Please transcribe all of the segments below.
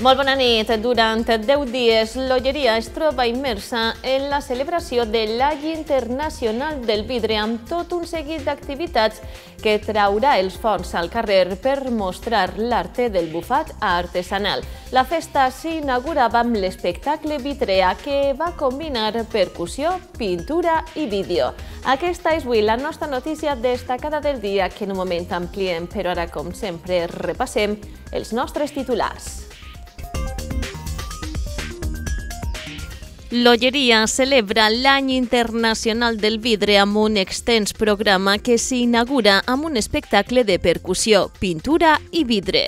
Molt bona nit. Durant 10 dies, l'Olleria es troba immersa en la celebració de l'All Internacional del Vidre amb tot un seguit d'activitats que traurà els fons al carrer per mostrar l'arte del bufat artesanal. La festa s'inaugurava amb l'espectacle Vitrea que va combinar percussió, pintura i vídeo. Aquesta és avui la nostra notícia destacada del dia que en un moment ampliem, però ara, com sempre, repassem els nostres titulars. L'Olleria celebra l'Any Internacional del Vidre amb un extens programa que s'inaugura amb un espectacle de percussió, pintura i vidre.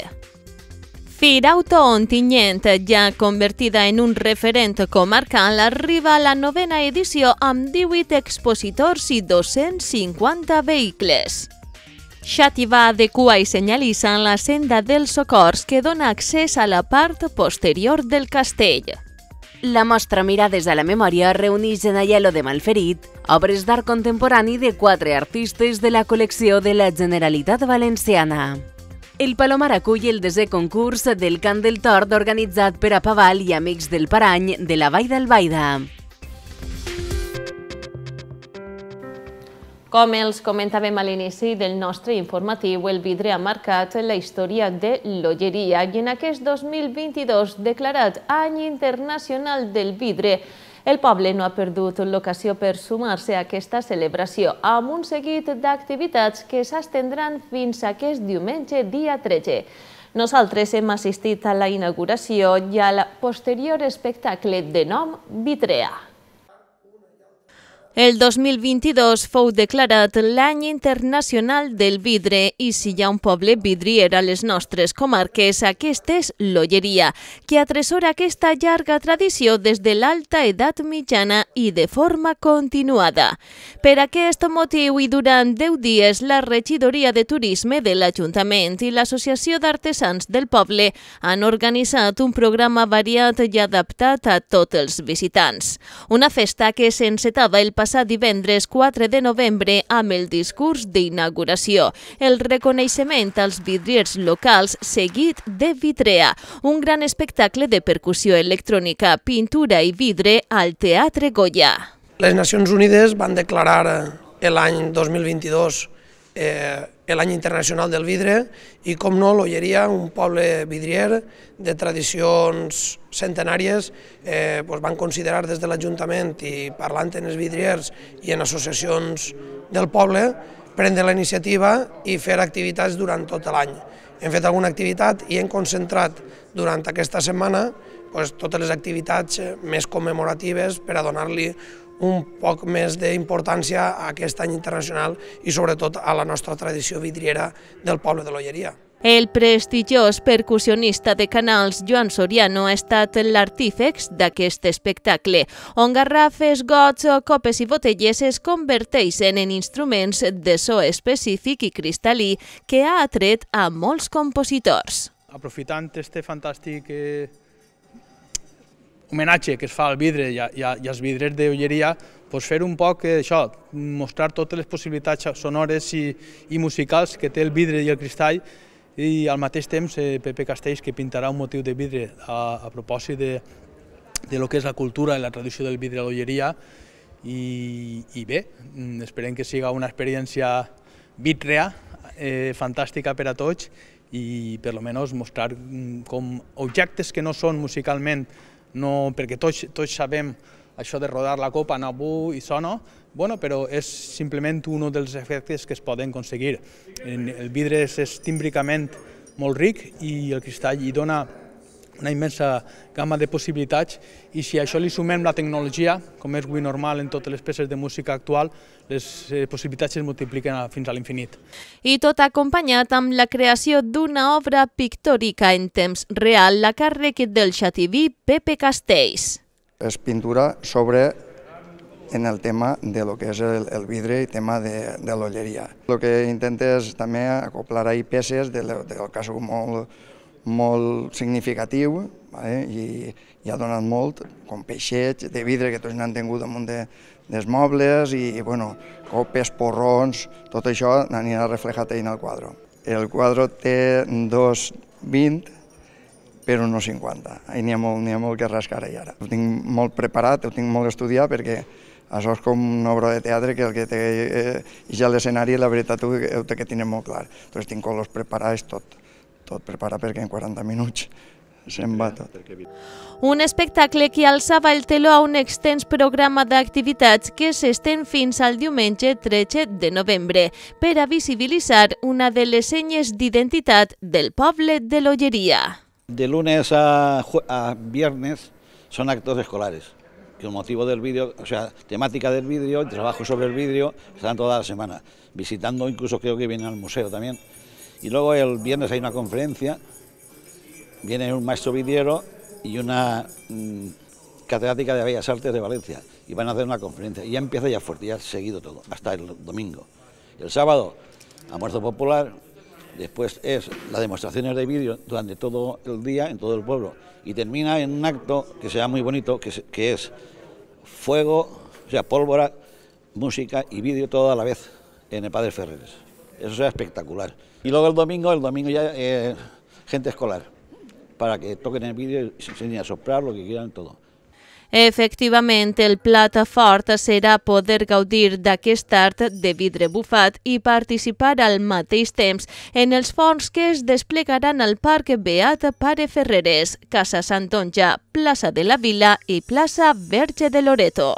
Firauto Ontinyent, ja convertida en un referent comarcal, arriba a la novena edició amb 18 expositors i 250 vehicles. Xàtiva adequa i senyalitza la senda dels socors que dona accés a la part posterior del castell. La mostra Mirades a la Memòria reuneix en Aielo de Malferit obres d'art contemporani de quatre artistes de la col·lecció de la Generalitat Valenciana. El Palomar acull el desè concurs del Cant del Tord organitzat per a Paval i Amics del Parany de la Vall d'Albaida. Com els comentàvem a l'inici del nostre informatiu, el vidre ha marcat la història de l'olleria i en aquest 2022, declarat Any Internacional del Vidre, el poble no ha perdut l'ocasió per sumar-se a aquesta celebració amb un seguit d'activitats que s'estendran fins aquest diumenge, dia 13. Nosaltres hem assistit a la inauguració i al posterior espectacle de nom Vitrea. El 2022 fou declarat l'any internacional del vidre i si hi ha un poble vidrier a les nostres comarques, aquest és l'Olleria, que atresora aquesta llarga tradició des de l'alta edat mitjana i de forma continuada. Per aquest motiu i durant 10 dies, la regidoria de turisme de l'Ajuntament i l'Associació d'Artesans del poble han organitzat un programa variat i adaptat a tots els visitants. Una festa que s'encetava el passat divendres 4 de novembre amb el discurs d'inauguració, el reconeixement als vidriers locals seguit de Vitrea, un gran espectacle de percussió electrònica, pintura i vidre al Teatre Goya. Les Nacions Unides van declarar l'any 2022 eh, l'any internacional del vidre i, com no, l'Olleria, un poble vidrier de tradicions centenàries, eh, doncs van considerar des de l'Ajuntament i parlant en els vidriers i en associacions del poble, prendre la iniciativa i fer activitats durant tot l'any. Hem fet alguna activitat i hem concentrat durant aquesta setmana doncs, totes les activitats més commemoratives per a donar-li un poc més d'importància a aquest any internacional i sobretot a la nostra tradició vidriera del poble de l'Olleria. El prestigiós percussionista de Canals, Joan Soriano, ha estat l'artífex d'aquest espectacle, on garrafes, gots, copes i botelles es converteixen en instruments de so específic i cristal·lí que ha atret a molts compositors. Aprofitant este fantàstic eh, homenatge que es fa al vidre i, als vidrers d'olleria, pues fer un poc eh, això, mostrar totes les possibilitats sonores i, i musicals que té el vidre i el cristall i al mateix temps eh, Pepe Castells que pintarà un motiu de vidre a, a propòsit de, de lo que és la cultura i la tradició del vidre a l'olleria i, i bé, mm, esperem que siga una experiència vitrea, eh, fantàstica per a tots i per lo menos mostrar mm, com objectes que no són musicalment no, perquè tots, tots sabem això de rodar la copa, anar bu i sona, bueno, però és simplement un dels efectes que es poden aconseguir. El vidre és tímbricament molt ric i el cristall hi dona una immensa gamma de possibilitats i si a això li sumem la tecnologia, com és avui normal en totes les peces de música actual, les eh, possibilitats es multipliquen fins a l'infinit. I tot acompanyat amb la creació d'una obra pictòrica en temps real, la càrrec del xativí Pepe Castells. És pintura sobre en el tema de lo que és el, el vidre i tema de, de l'olleria. El que intenta és també acoplar ahí peces del, del cas molt, molt significatiu vale? i, i ha donat molt, com peixets de vidre que tots n'han tingut damunt de, dels mobles i, i bueno, copes, porrons, tot això anirà reflejat en el quadre. El quadre té 2,20 però no 50. Ahí n'hi ha, molt, ha molt que rascar i ara. Ho tinc molt preparat, ho tinc molt estudiat perquè això és com una obra de teatre que el que té eh, ja l'escenari, la veritat, ho, ho té que tenir molt clar. Entonces tinc colors preparats, tot, tot preparat perquè en 40 minuts se'n va tot. Un espectacle que alçava el teló a un extens programa d'activitats que s'estén fins al diumenge 13 de novembre per a visibilitzar una de les senyes d'identitat del poble de l'Olleria. De lunes a, a viernes son actos escolares. Que el motivo del vídeo, o sea, temática del vídeo, trabajo sobre el vídeo, están toda la semana, visitando, incluso creo que vienen al museo también. Y luego el viernes hay una conferencia, viene un maestro vidiero y una mmm, catedrática de Bellas Artes de Valencia, y van a hacer una conferencia. Y ya empieza ya fuerte, ya seguido todo, hasta el domingo. El sábado, almuerzo popular, después es las demostraciones de vídeo durante todo el día en todo el pueblo y termina en un acto que sea muy bonito, que, es, que es fuego, o sea, pólvora, música y vídeo todo a la vez en el Padre Ferreres. Eso será espectacular. Y luego el domingo, el domingo ya eh, gente escolar, para que toquen el vídeo y se enseñen a soplar lo que quieran, todo. Efectivament, el plat fort serà poder gaudir d'aquest art de vidre bufat i participar al mateix temps en els fons que es desplegaran al Parc Beat Pare Ferreres, Casa Santonja, plaça de la Vila i plaça Verge de Loreto.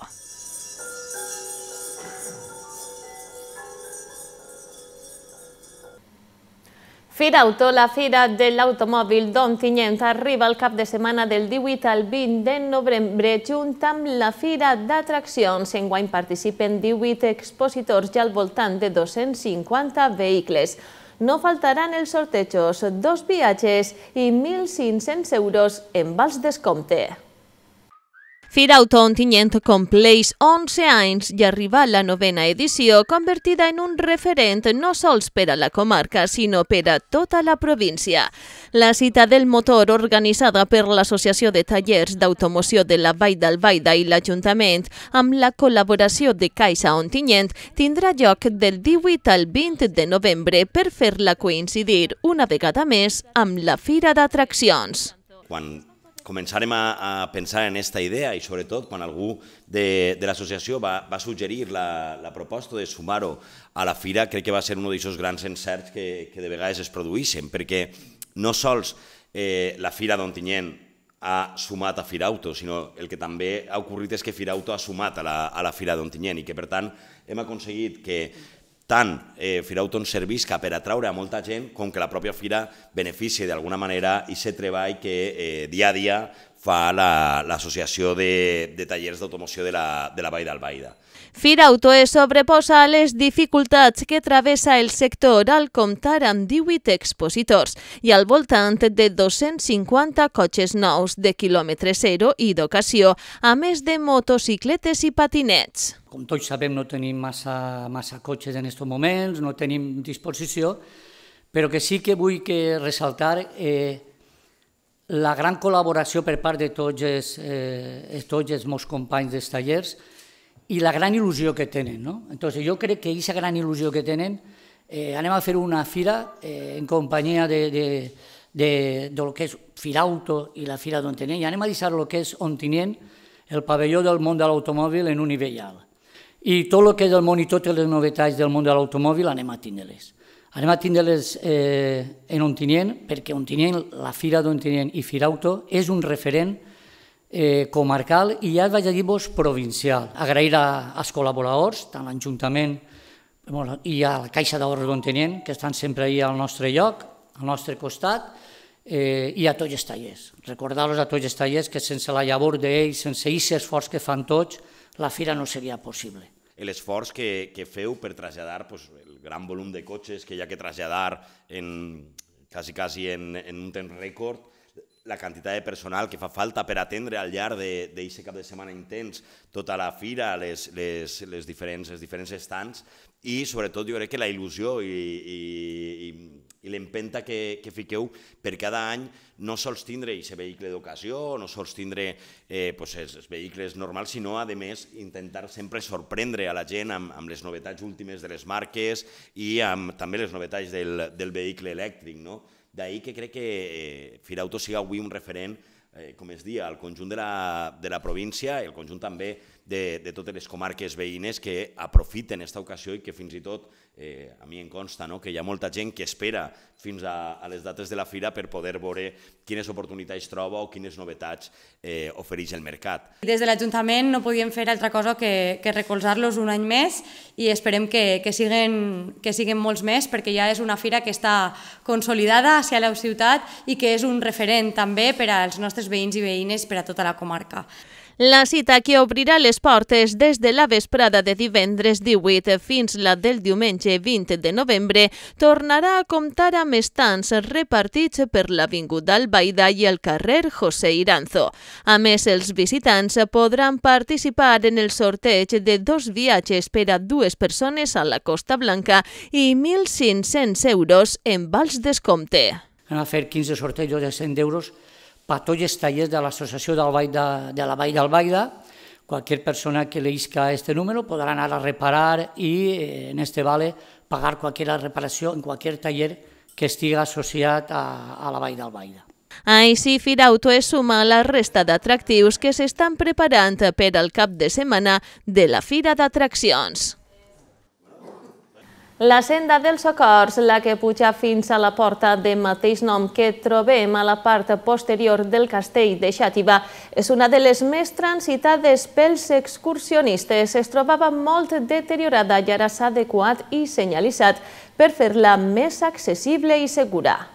Fira Auto, la fira de l'automòbil d'Ontinyent, arriba el cap de setmana del 18 al 20 de novembre, junt amb la fira d'atraccions. Enguany participen 18 expositors i al voltant de 250 vehicles. No faltaran els sortejos, dos viatges i 1.500 euros en vals descompte. Fira Ontinyent compleix 11 anys i arriba a la novena edició, convertida en un referent no sols per a la comarca, sinó per a tota la província. La cita del motor, organitzada per l'Associació de Tallers d'Automoció de la Vall d'Albaida i l'Ajuntament, amb la col·laboració de Caixa Ontinyent, tindrà lloc del 18 al 20 de novembre per fer-la coincidir una vegada més amb la Fira d'Atraccions. Quan començarem a, a pensar en aquesta idea i sobretot quan algú de, de l'associació va, va suggerir la, la proposta de sumar-ho a la fira, crec que va ser un d'aquests grans encerts que, que de vegades es produïssin, perquè no sols eh, la fira d'Ontinyent ha sumat a Firauto, sinó el que també ha ocorrit és que Firauto ha sumat a la, a la fira d'Ontinyent i que per tant hem aconseguit que tant eh, Firauton servisca per atraure a molta gent com que la pròpia fira beneficie d'alguna manera i se treball que eh, dia a dia fa l'Associació la, de, de Tallers d'Automoció de, la, de la Vall d'Albaida. Fira Auto es sobreposa a les dificultats que travessa el sector al comptar amb 18 expositors i al voltant de 250 cotxes nous de quilòmetre zero i d'ocasió, a més de motocicletes i patinets. Com tots sabem, no tenim massa, massa cotxes en aquests moments, no tenim disposició, però que sí que vull que ressaltar eh, la gran col·laboració per part de tots els, eh, tots els meus companys dels tallers, i la gran il·lusió que tenen. No? Entonces, jo crec que aquesta gran il·lusió que tenen, eh, anem a fer una fira eh, en companyia de, de, de, de lo que és Firauto i la Fira d'Ontinent, i anem a deixar el que és Ontinent, el pavelló del món de l'automòbil en un nivell alt. I tot el que és el món i totes les novetats del món de l'automòbil anem a tindre-les. Anem a tindre-les eh, en Ontinent, perquè Ontinent, la Fira d'Ontinent i Firauto és un referent eh, comarcal i ja vaig a dir-vos provincial. Agrair als col·laboradors, tant l'Ajuntament i a la Caixa d'Ahorros d'Ontenient, que estan sempre ahí al nostre lloc, al nostre costat, eh, i a tots els tallers. Recordar-los a tots els tallers que sense la llavor d'ells, sense aquest esforç que fan tots, la fira no seria possible. L'esforç que, que feu per traslladar pues, el gran volum de cotxes que hi ha que traslladar en, quasi, quasi en, en un temps rècord, la quantitat de personal que fa falta per atendre al llarg d'aquest cap de setmana intens tota la fira, les, les, les, diferents, els diferents estants. I sobretot jo crec que la il·lusió i, i, i, i l'empenta que, que fiqueu per cada any no sols tindre aquest vehicle d'ocasió, no sols tindre eh, pues, els, els vehicles normals, sinó a més intentar sempre sorprendre a la gent amb, amb les novetats últimes de les marques i amb també les novetats del, del vehicle elèctric. No? D'ahir que crec que eh, Firauto siga avui un referent eh, com es dia, al conjunt de la, de la província i el conjunt també de, de totes les comarques veïnes que aprofiten aquesta ocasió i que fins i tot, eh, a mi em consta, no? que hi ha molta gent que espera fins a, a les dates de la fira per poder veure quines oportunitats troba o quines novetats eh, ofereix el mercat. Des de l'Ajuntament no podíem fer altra cosa que, que recolzar-los un any més i esperem que, que, siguen, que siguen molts més perquè ja és una fira que està consolidada hacia la ciutat i que és un referent també per als nostres veïns i veïnes per a tota la comarca. La cita que obrirà les portes des de la vesprada de divendres 18 fins la del diumenge 20 de novembre tornarà a comptar amb estants repartits per l'Avinguda Albaida i el carrer José Iranzo. A més, els visitants podran participar en el sorteig de dos viatges per a dues persones a la Costa Blanca i 1.500 euros en vals descompte. Anem a fer 15 sortejos de 100 euros tots els tallers de l'Associació de, de, la Vall d'Albaida. Cualquier persona que leísca este número podrá anar a reparar y eh, en este vale pagar cualquier reparació en cualquier taller que estigui associat a, a la Vall d'Albaida. Així, Firauto es suma a la resta d'atractius que s'estan preparant per al cap de setmana de la Fira d'Atraccions. La senda dels Socors, la que puja fins a la porta de mateix nom que trobem a la part posterior del castell de Xàtiva, és una de les més transitades pels excursionistes. Es trobava molt deteriorada i ara s'ha adequat i senyalitzat per fer-la més accessible i segura.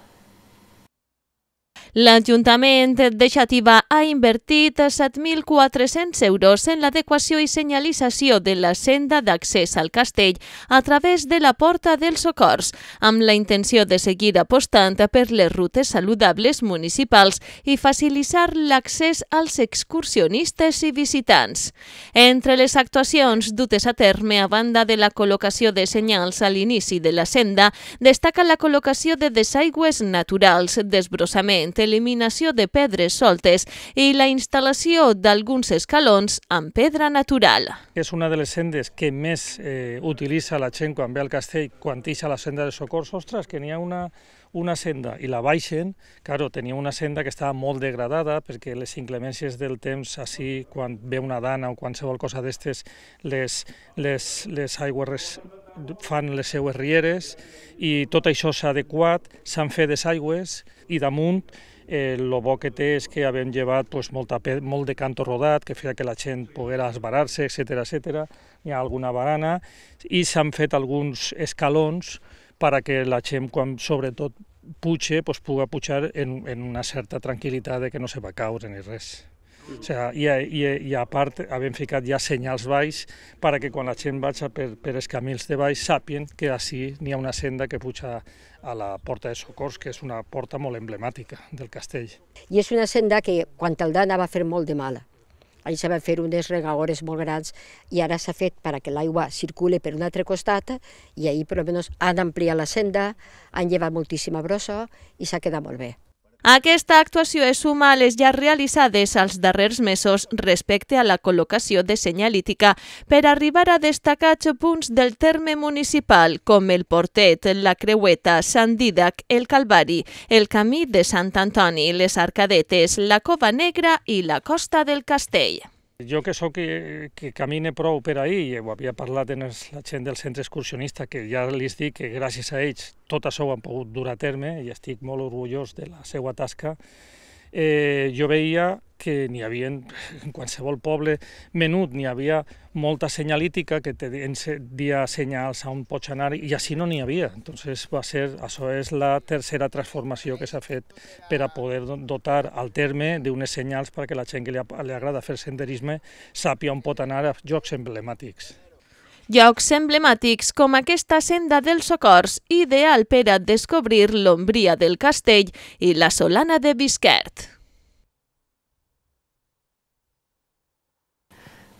L'Ajuntament de Xàtiva ha invertit 7.400 euros en l'adequació i senyalització de la senda d'accés al castell a través de la Porta dels Socors, amb la intenció de seguir apostant per les rutes saludables municipals i facilitar l'accés als excursionistes i visitants. Entre les actuacions dutes a terme a banda de la col·locació de senyals a l'inici de la senda, destaca la col·locació de desaigües naturals, desbrossament, eliminació de pedres soltes i la instal·lació d'alguns escalons amb pedra natural. És una de les sendes que més eh, utilitza la gent quan ve al castell, quan teixa la senda de socors. Ostres, que n'hi ha una, una senda i la baixen, claro, tenia una senda que estava molt degradada perquè les inclemències del temps, així, quan ve una dana o qualsevol cosa d'estes, les, les, les aigües fan les seues rieres i tot això s'ha adequat, s'han fet desaigües i damunt el eh, bo que té és que havem llevat pues, molta, molt de canto rodat, que feia que la gent poguera esbarar-se, etc etc. Hi ha alguna barana i s'han fet alguns escalons perquè la gent, quan sobretot puja, pues, pugui pujar en, en una certa tranquil·litat de que no se va caure ni res. O sigui, i, i, i a part havem ficat ja senyals baix perquè quan la gent vagi per, per els camins de baix sàpien que així n'hi ha una senda que puja a la Porta de Socors, que és una porta molt emblemàtica del castell. I és una senda que quan el dana va fer molt de mala. Allà se van fer unes regagores molt grans i ara s'ha fet perquè l'aigua circule per un altre costat i ahir per almenys han ampliat la senda, han llevat moltíssima brossa i s'ha quedat molt bé. Aquesta actuació és suma a les ja realitzades als darrers mesos respecte a la col·locació de senyalítica per arribar a destacats punts del terme municipal com el Portet, la Creueta, Sant Didac, el Calvari, el Camí de Sant Antoni, les Arcadetes, la Cova Negra i la Costa del Castell. Jo que sóc que, que camine prou per ahir, i ho havia parlat amb la gent del centre excursionista, que ja li dic que gràcies a ells tot això ho han pogut dur a terme i estic molt orgullós de la seva tasca, eh, jo veia que n'hi havia, en qualsevol poble menut, n'hi havia molta senyalítica que te dia senyals a on pots anar i així no n'hi havia. Entonces va ser, això és la tercera transformació que s'ha fet per a poder dotar al terme d'unes senyals perquè la gent que li, li agrada fer senderisme sàpia on pot anar a llocs emblemàtics. Llocs emblemàtics com aquesta senda dels Socors, ideal per a descobrir l'ombria del castell i la solana de Bisquert.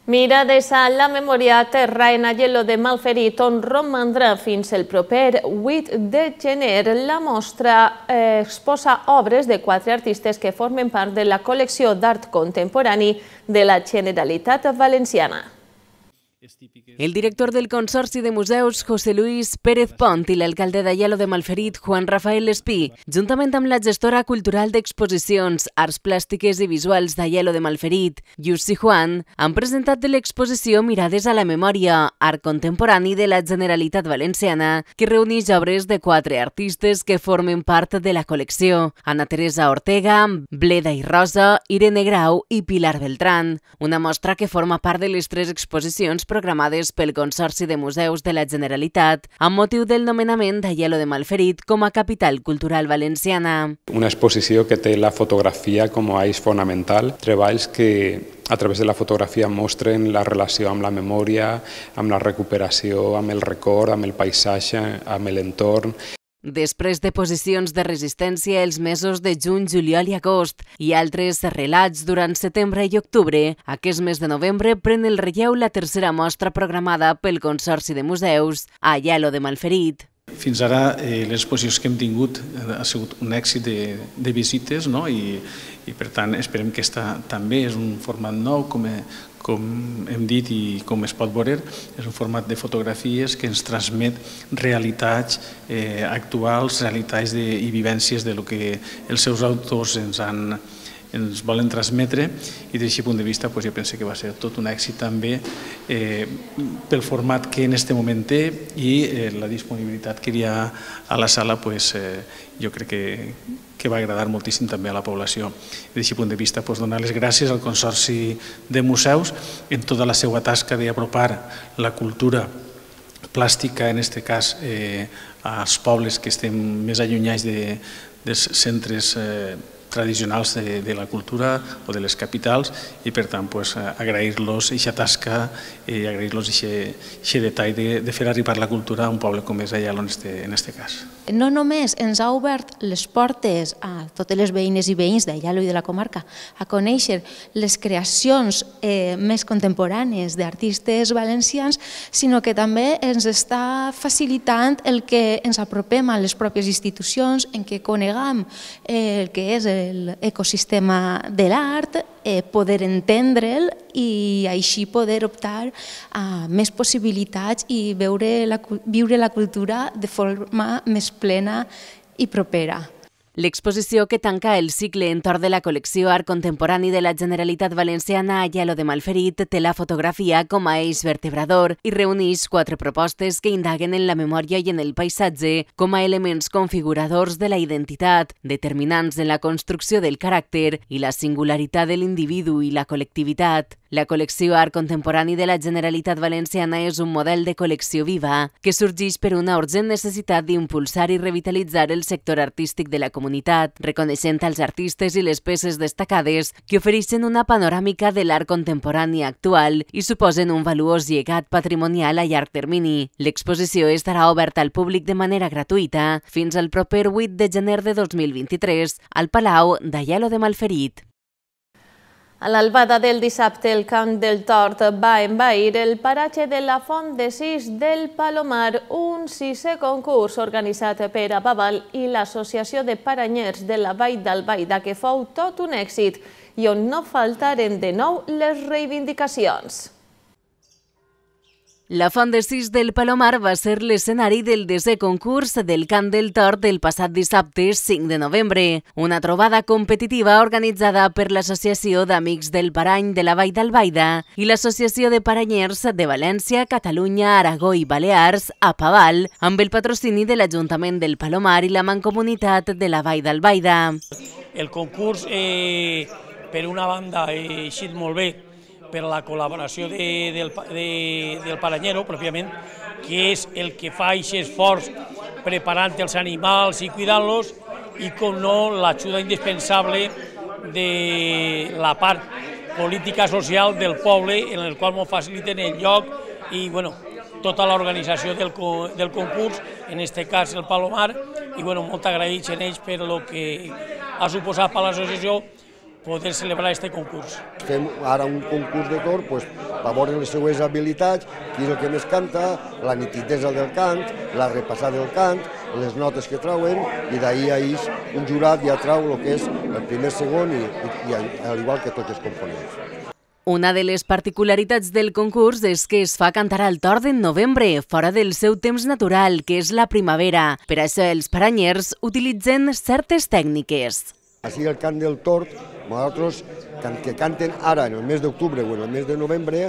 Mira a la memòria terra en Aielo de Malferit, on romandrà fins el proper 8 de gener. La mostra eh, exposa obres de quatre artistes que formen part de la col·lecció d'art contemporani de la Generalitat Valenciana. El director del Consorci de Museus, José Luis Pérez Pont, i l'alcalde d'Aielo de Malferit, Juan Rafael Espí, juntament amb la gestora cultural d'exposicions, arts plàstiques i visuals d'Aielo de Malferit, Jussi Juan, han presentat l'exposició Mirades a la Memòria, art contemporani de la Generalitat Valenciana, que reuneix obres de quatre artistes que formen part de la col·lecció. Ana Teresa Ortega, Bleda i Rosa, Irene Grau i Pilar Beltrán. Una mostra que forma part de les tres exposicions programades pel Consorci de Museus de la Generalitat amb motiu del nomenament d'Aielo de Malferit com a capital cultural valenciana. Una exposició que té la fotografia com a eix fonamental, treballs que a través de la fotografia mostren la relació amb la memòria, amb la recuperació, amb el record, amb el paisatge, amb l'entorn Després de posicions de resistència els mesos de juny, juliol i agost i altres relats durant setembre i octubre, aquest mes de novembre pren el relleu la tercera mostra programada pel Consorci de Museus a Ielo de Malferit. Fins ara eh, les exposicions que hem tingut eh, ha sigut un èxit de, de visites no? I, i per tant esperem que aquesta també és un format nou com, he, com hem dit i com es pot veure, és un format de fotografies que ens transmet realitats eh, actuals, realitats de, i vivències de lo que els seus autors ens han, ens volen transmetre i d'aquest punt de vista doncs, jo penso que va ser tot un èxit també eh, pel format que en aquest moment té i eh, la disponibilitat que hi ha a la sala doncs, eh, jo crec que, que va agradar moltíssim també a la població. D'aquest punt de vista doncs, donar les gràcies al Consorci de Museus en tota la seva tasca d'apropar la cultura plàstica, en aquest cas, eh, als pobles que estem més allunyats de, dels centres eh, tradicionals de, de la cultura o de les capitals i per tant pues, agrair-los aquesta tasca i agrair-los aquest detall de, de fer arribar la cultura a un poble com és Ayala en este, en este cas. No només ens ha obert les portes a totes les veïnes i veïns d'Ayalo i de la comarca a conèixer les creacions eh, més contemporànies d'artistes valencians, sinó que també ens està facilitant el que ens apropem a les pròpies institucions, en què coneguem eh, el que és el l'ecosistema de l'art, eh, poder entendre'l i així poder optar a més possibilitats i veure la, viure la cultura de forma més plena i propera. L'exposició que tanca el cicle entorn de la col·lecció art contemporani de la Generalitat Valenciana a Llalo de Malferit té la fotografia com a eix vertebrador i reuneix quatre propostes que indaguen en la memòria i en el paisatge com a elements configuradors de la identitat, determinants en la construcció del caràcter i la singularitat de l'individu i la col·lectivitat. La col·lecció Art Contemporani de la Generalitat Valenciana és un model de col·lecció viva que sorgeix per una urgent necessitat d'impulsar i revitalitzar el sector artístic de la comunitat, reconeixent els artistes i les peces destacades que ofereixen una panoràmica de l'art contemporani actual i suposen un valuós llegat patrimonial a llarg termini. L'exposició estarà oberta al públic de manera gratuïta fins al proper 8 de gener de 2023 al Palau d'Aielo de Malferit. A l'albada del dissabte, el Camp del Tort va envair el paratge de la Font de Sis del Palomar, un sisè concurs organitzat per Abaval i l'Associació de Paranyers de la Vall d'Albaida, que fou tot un èxit i on no faltaren de nou les reivindicacions. La Font de Sis del Palomar va ser l'escenari del desè concurs del Cant del Tort del passat dissabte 5 de novembre, una trobada competitiva organitzada per l'Associació d'Amics del Parany de la Vall d'Albaida i l'Associació de Paranyers de València, Catalunya, Aragó i Balears, a Paval, amb el patrocini de l'Ajuntament del Palomar i la Mancomunitat de la Vall d'Albaida. El concurs, eh, per una banda, ha eixit molt bé per la col·laboració de, del, de, del Paranyero, pròpiament, que és el que fa aquest esforç preparant els animals i cuidant-los, i com no l'ajuda indispensable de la part política social del poble en el qual ens faciliten el lloc i bueno, tota l'organització del, del concurs, en aquest cas el Palomar, i bueno, molt agraïts en ells per el que ha suposat per l'associació poder celebrar aquest concurs. Fem ara un concurs de cor pues, per veure les seues habilitats, qui és el que més canta, la nitidesa del cant, la repassada del cant, les notes que trauen, i d'ahir a ix un jurat ja trau el que és el primer, segon i, i, i al igual que tots els components. Una de les particularitats del concurs és que es fa cantar al tord en novembre, fora del seu temps natural, que és la primavera. Per això els paranyers utilitzen certes tècniques. Així el cant del tord, nosaltres que canten ara en el mes d'octubre o en el mes de novembre,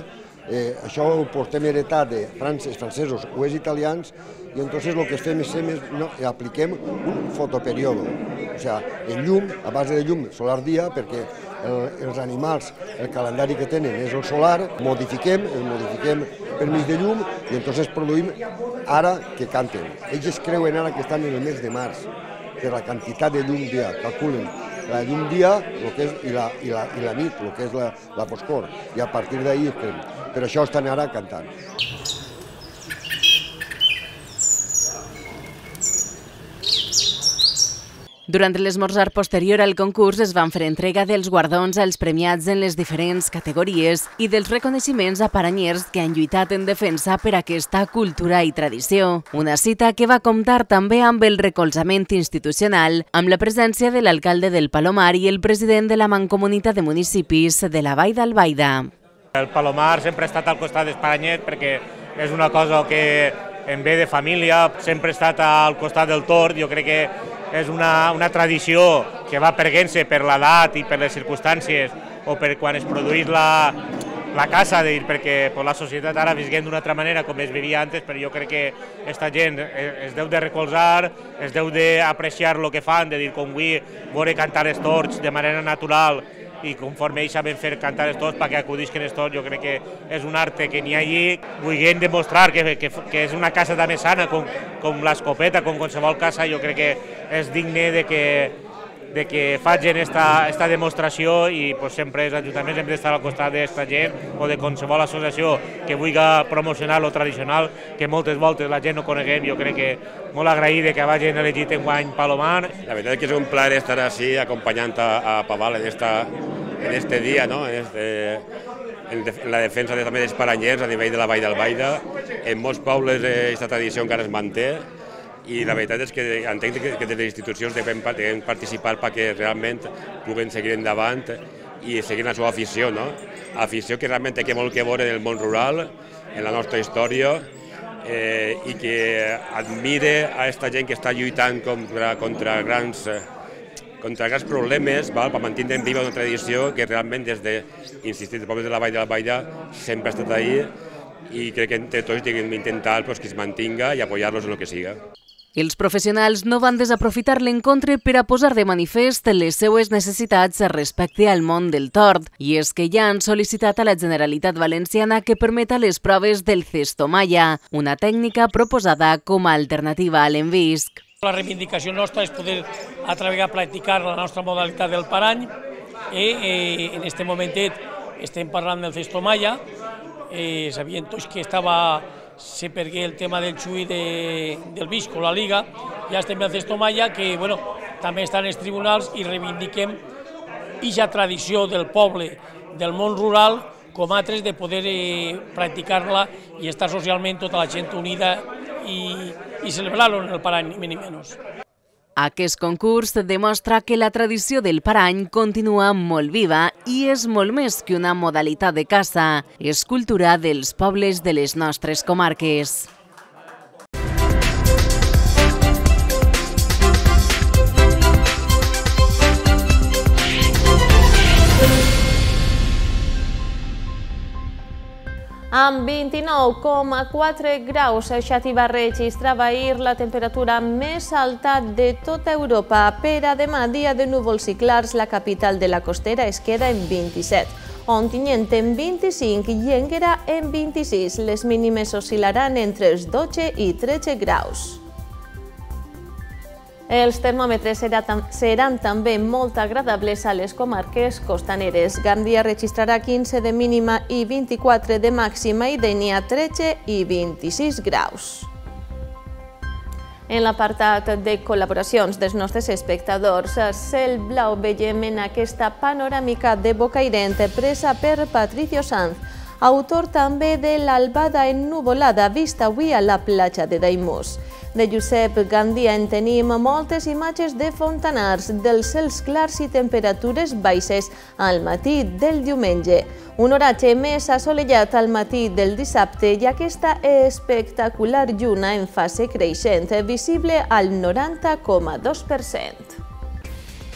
eh, això ho portem heretat de francesos, francesos o és italians, i entonces lo que fem és, és no, apliquem un fotoperiodo, o sea, el llum, a base de llum solar dia, perquè el, els animals, el calendari que tenen és el solar, modifiquem, el modifiquem per mig de llum i entonces produïm ara que canten. Ells creuen ara que estan en el mes de març, per la quantitat de llum dia, calculen la llum dia lo que és, i, la, i, la, i la nit, el que és la, la foscor, i a partir d'ahir, per això estan ara cantant. Durant l'esmorzar posterior al concurs es van fer entrega dels guardons als premiats en les diferents categories i dels reconeixements a paranyers que han lluitat en defensa per aquesta cultura i tradició. Una cita que va comptar també amb el recolzament institucional, amb la presència de l'alcalde del Palomar i el president de la Mancomunitat de Municipis de la Vall d'Albaida. El Palomar sempre ha estat al costat d'Esparanyet perquè és una cosa que em ve de família, sempre ha estat al costat del tort, jo crec que és una, una tradició que va perguent-se per l'edat i per les circumstàncies o per quan es produís la, la casa, dir, perquè pues, la societat ara visguent d'una altra manera com es vivia antes, però jo crec que aquesta gent es deu de recolzar, es deu d'apreciar el que fan, de dir, com avui veure cantar els torts de manera natural i conforme ells saben fer cantar els tots perquè acudisquen els tots, jo crec que és un arte que n'hi ha allí, vulguem demostrar que, que, que és una casa també sana, com, com l'escopeta, com qualsevol casa, jo crec que és digne de que, de que facin esta, esta demostració i pues, sempre els ajuntaments hem d'estar al costat d'aquesta gent o de qualsevol associació que vulgui promocionar lo tradicional, que moltes voltes la gent no coneguem, jo crec que molt agraït que vagin elegit en guany Palomar. La veritat és que és un plaer estar així acompanyant a, a Paval en, esta, en este dia, no? en, este, en la defensa de, també dels paranyers a nivell de la Vall d'Albaida. En molts pobles aquesta tradició encara es manté, i la veritat és que entenc que, que des de les institucions devem, devem participar perquè realment puguen seguir endavant i seguir la seva afició, no? Afició que realment té molt que veure en el món rural, en la nostra història, eh, i que admire a aquesta gent que està lluitant contra, contra grans contra grans problemes val, per mantenir viva una tradició que realment des de, insistir, pobles de la Vall de la Valla sempre ha estat ahí i crec que entre tots hem d'intentar pues, que es mantinga i apoyar-los en el que siga. Els professionals no van desaprofitar l'encontre per a posar de manifest les seues necessitats respecte al món del tord, i és que ja han sol·licitat a la Generalitat Valenciana que permeta les proves del cestomalla, una tècnica proposada com a alternativa a l'envisc. La reivindicació nostra és poder atrever a practicar la nostra modalitat del parany i eh, en aquest momentet estem parlant del cestomalla, eh, sabien tots que estava se pergué el tema del xui de, del Visco, la Liga, ja estem en Cesto Maya, que bueno, també estan els tribunals i reivindiquem aquesta tradició del poble, del món rural, com altres de poder eh, practicar-la i estar socialment tota la gent unida i, i celebrar-lo en el parany, ni menys. Aquest concurs demostra que la tradició del parany continua molt viva i és molt més que una modalitat de caça, és cultura dels pobles de les nostres comarques. Amb 29,4 graus, Xati va registrar ahir la temperatura més alta de tota Europa. Per a demà, dia de núvols i clars, la capital de la costera es queda en 27. Ontinyent en 25 i Enguera en 26. Les mínimes oscil·laran entre els 12 i 13 graus. Els termòmetres seran també molt agradables a les comarques costaneres. Gandia registrarà 15 de mínima i 24 de màxima i Denia 13 i 26 graus. En l'apartat de col·laboracions dels nostres espectadors, Cel Blau veiem en aquesta panoràmica de Bocairent presa per Patricio Sanz. autor també de l'Albada ennuvolada vista avui a la platja de Daimús. De Josep Gandia en tenim moltes imatges de fontanars, dels cels clars i temperatures baixes al matí del diumenge. Un oratge més assolellat al matí del dissabte i aquesta espectacular lluna en fase creixent, visible al 90,2%.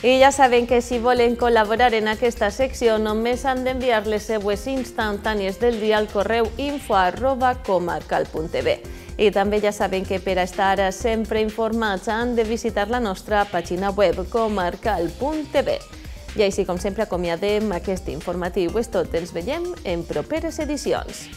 I ja saben que si volen col·laborar en aquesta secció només han d'enviar les seues instantànies del dia al correu info arroba comarcal.tv. I també ja saben que per estar sempre informats han de visitar la nostra pàgina web comarcal.tv. I així com sempre acomiadem aquest informatiu. És tot, ens veiem en properes edicions.